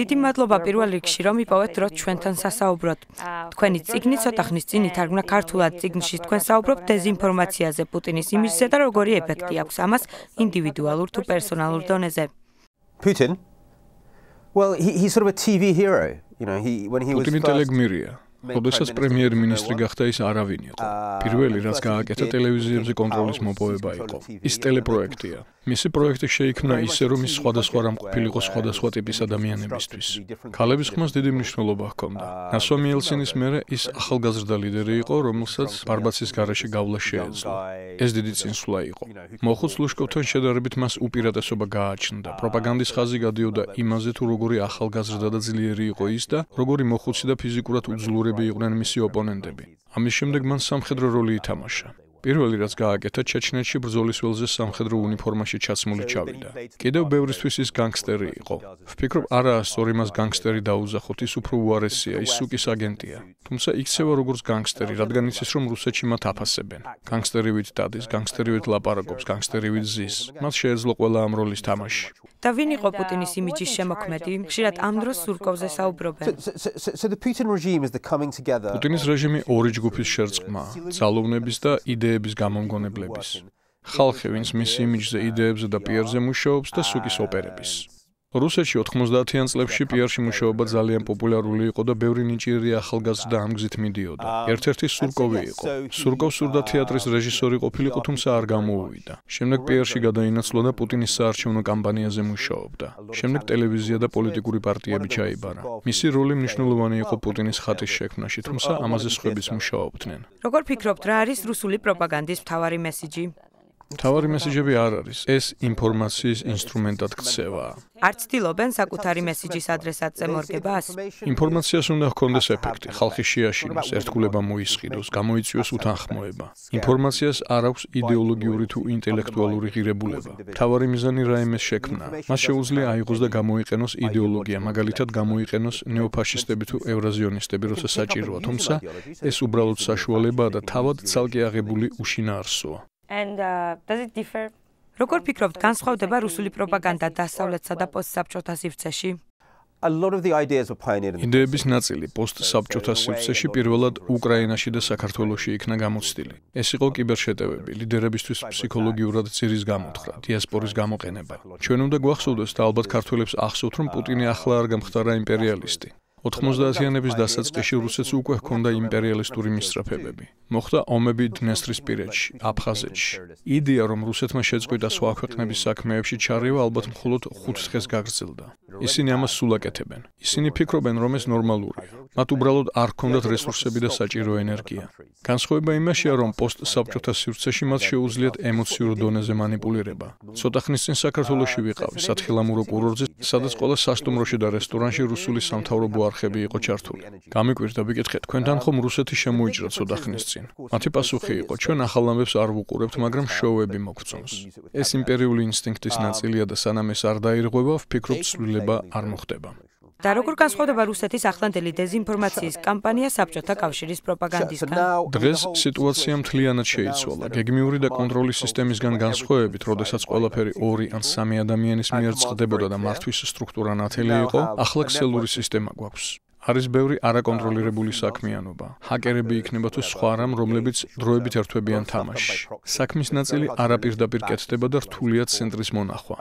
დიდი მადლობა პირველ რიგში რომ იპოვეთ დრო ჩვენთან სასაუბროთ. თქვენი ციგნი ცოტა ხნის წინ ითარგმნა ქართულად ციგნში თქვენ საუბრობთ დეზინფორმაციაზე პუტინის იმიჯზე და როგორი ეფექტი აქვს ამას ინდივიდუალურ თუ პერსონალურ დონეზე. Putin Well, he, he's sort of a TV hero, you know, he when he was Putin first... როდესაც პრემიერ-მინისტრი გახდა ის არავინ იყო. პირველი რაც გააკეთა ტელევიზიებზე კონტროლის მოპოვება იყო. ის ტელეპროექტია. მისი პროექტი შეიქმნა ისე რომ ის სხვადასხვა რამყოფილიყო სხვადასხვა ტიპის ადამიანებისთვის. ქალების ხმას დიდი მნიშვნელობა ჰქონდა. ნასვამი ელცინის მერე ის ახალგაზრდა ლიდერი იყო, რომელსაც ბარბაცის გარეშე გავლა შეეძლო. ეს დიდი წინსვლა იყო. მოხუც ლუშკოვთან შედარებით მას უპირატესობა გააჩნდა. პროპაგანდის ხაზი გადიოდა იმაზე თუ როგორი ახალგაზრდა და ძლიერი იყო ის და როგორი მოხუცი და ფიზიკურად უძლურები იყვნენ მისი ოპონენტები. ამის შემდეგ მან სამხედრო როლი ითამაშა. პირველი რაც გააკეთა ჩეჩნეთში ბრძოლის ველზე სამხედრო უნიფორმაში ჩაცმული ჩავიდა. კიდევ ბევრისთვის ის განგსტერი იყო. ვფიქრობ, არა, სწორი მას განგსტერი დაუზახოთ, ის უფრო უარესია, ის სუკის აგენტია. თუმცა იქცევა როგორც განგსტერი, რადგან იცის რომ რუსეთში მათ აფასებენ. განგსტერივით დადის, განგსტერივით ლაპარაკობს, განგსტერივით ზის. მას შეეძლო ყველა ამ როლის თამაში. და ვინ იყო პუტინის იმიჯის შემოქმედი? ხშირად ამ დროს სურკოვზე საუბრობენ. Პუტინის რეჟიმი ორი ჯგუფის შერწყმაა, ძალოვნების და იდეების გამომგონებლების. ხალხი, ვინც მის იმიჯზე, იდეებზე და პიერზე მუშაობს და სუკის ოპერების. რუსეთში 90-იან წლებში პიარში მუშაობა ძალიან პოპულარული იყო და ბევრი ნიჭიერი ახალგაზრდა ამ გზით მიდიოდა. ერთ-ერთი სურკოვი იყო. სურკოვ სურდა თეატრის რეჟისორი ყოფილიყო, თუმცა არ გამოუვიდა. შემდეგ პიარში გადაინაცვლა და პუტინის საარჩევნო კამპანიაზე მუშაობდა. შემდეგ ტელევიზია და პოლიტიკური პარტიები ჩაიბარა. მისი როლი მნიშვნელოვანი იყო პუტინის ხატის შექმნაში, თუმცა ამაზე სხვებიც მუშაობდნენ. როგორ ფიქრობთ, რა არის რუსული პროპაგანდის მთავარი მესიჯი? თავარი მესიჯები არ არის. ეს ინფორმაციის ინსტრუმენტად ქცევა. არ ცდილობენ საკუთარი მესიჯის ადრესატზე მორგებას? ინფორმაციას უნდა ჰქონდეს ეფექტი, ხალხი შეაშინოს, ერთგულება მოისყიდოს, გამოიწვიოს უთანხმოება. ინფორმაციას არ აქვს იდეოლოგიური თუ ინტელექტუალური ღირებულება. თავარი მიზანი რაიმეს შექმნა. მას შეუძლია აიღოს და გამოიყენოს იდეოლოგია, მაგალითად გამოიყენოს ნეოფაშისტები თუ ევრაზიონისტები, როცა საჭიროა, თუმცა ეს უბრალოდ საშუალებაა და თავად ცალკე აღებული უშინაარსოა. And uh, does it differ? როგორ ფიქრობთ, განსხვავდება რუსული პროპაგანდა დასავლეთსა და პოსტსაბჭოთა სივრცეში? A lot of the ideas were pioneered in იდეების ნაწილი პოსტსაბჭოთა სივრცეში პირველად უკრაინაში და საქართველოში იქნა გამოცდილი. ეს იყო კიბერშეტევები, ლიდერებისთვის ფსიქოლოგიურად ძირის გამოთხრა, დიასპორის გამოყენება. ჩვენ უნდა გვახსოვდეს და ალბათ ქართველებს ახსოვთ, რომ პუტინი ახლა არ გამხდარა იმპერიალისტი. 90-იანების დასაწყისში რუსეთს უკვე ჰქონდა იმპერიალისტური მისწრაფებები. მოხდა ომები დნესტრისპირეთში, აფხაზეთში. იდეა, რომ რუსეთმა შეწყვიტა სხვა ქვეყნების საქმეებში ჩარევა, ალბათ მხოლოდ 5 დღეს გაგრძელდა. ისინი ამას სულაკეთებენ. ისინი ფიქრობენ, რომ ეს ნორმალურია. მათ უბრალოდ არ ჰქონდათ რესურსები და საჭირო ენერგია. განსხვავება იმაშია, რომ პოსტსაბჭოთა სივრცეში მათ შეუძლიათ ემოციურ დონეზე манипулირება. ცოტა ხნის წინ საქართველოში ვიყავი, სათხილამურო კურორტზე, სადაც ყველა სასტუმროში და რესტორანში რუსული სამთავრობო არხები იყო ჩართული. გამიკვირდა, ვიკითხე, თქვენთან ხომ რუსეთი შემოიჭრა ცოტა ხნის წინ? მათი პასუხი იყო, ჩვენ ახალ ამბებს არ ვუყურებთ, მაგრამ შოუები მოგწონს. ეს იმპერიული ინსტინქტის ნაწილია და სანამ ეს არ დაირღვევა, ვფიქრობ, ცვლილება არ მოხდება. და როგორ განსხვავდება რუსეთის ახლანდელი დეზინფორმაციის კამპანია საბჭოთა კავშირის პროპაგანდისგან? დღეს სიტუაცია მთლიანად შეიცვალა. გეგმიური და კონტროლის სისტემისგან განსხვავებით, როდესაც ყველაფერი ორი ან სამი ადამიანის მიერ წყდებოდა და მართვის სტრუქტურა ნათელი იყო, ახლა ქსელური სისტემა გვაქვს. არის ბევრი არაკონტროლირებული საქმიანობა. ჰაკერები იქნება თუ სხვა რამ, რომლებიც დროებით ერთვებიან თამაშში. საქმის ნაწილი არაპირდაპირ კეთდება და რთულია ცენტრის მონახვა.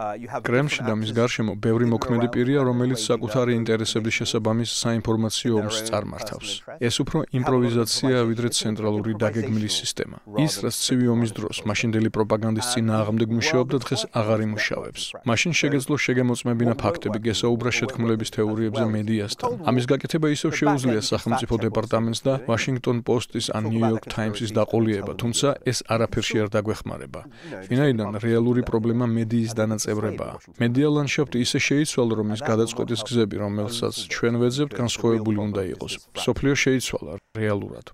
კრემლში და მის გარშემო ბევრი მოქმედი პირია, რომელიც საკუთარი ინტერესების შესაბამის საინფორმაციო ომს წარმართავს. ეს უფრო იმპროვიზაციაა, ვიდრე ცენტრალური დაგეგმილი სისტემა. ის, რაც ცივი ომის დროს მაშინდელი პროპაგანდის წინააღმდეგ მუშაობდა, დღეს აღარ იმუშავებს. მაშინ შეგეძლო შეგემოწმებინა ფაქტები, გესაუბრა შეთქმულების თეორიებზე მედიასთან. ამის გაკეთება გაკეთება ისევ შეუძლია სახელმწიფო დეპარტამენტს და Washington Post-ის ან New York Times-ის დაყოლიება, თუმცა ეს არაფერში არ დაგვეხმარება. ვინაიდან რეალური პრობლემა მედიის დანაწევრებაა. მედია ლანდშაფტი ისე შეიცვალა, რომ ის გადაწყვეტის გზები, რომელსაც ჩვენ ვეძებთ, განსხვავებული უნდა იყოს. სოფლიო შეიცვალა რეალურად.